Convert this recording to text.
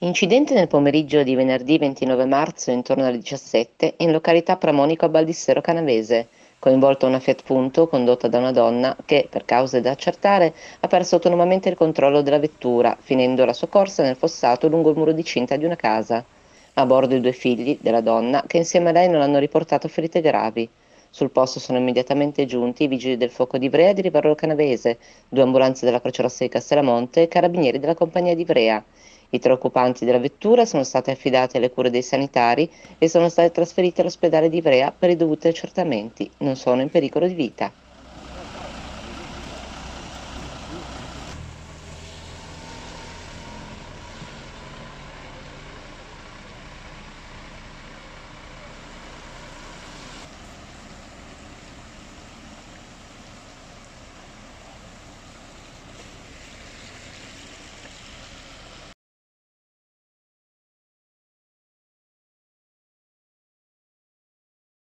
Incidente nel pomeriggio di venerdì 29 marzo intorno alle 17 in località Pramonico a Baldissero Canavese, coinvolta una Fiat Punto condotta da una donna che, per cause da accertare, ha perso autonomamente il controllo della vettura, finendo la sua corsa nel fossato lungo il muro di cinta di una casa. A bordo i due figli della donna che insieme a lei non hanno riportato ferite gravi. Sul posto sono immediatamente giunti i vigili del fuoco di Ivrea e di Rivarolo Canavese, due ambulanze della Croce Rossa di Castellamonte e carabinieri della compagnia di Ivrea. I tre occupanti della vettura sono stati affidati alle cure dei sanitari e sono stati trasferiti all'ospedale di Ivrea per i dovuti accertamenti. Non sono in pericolo di vita.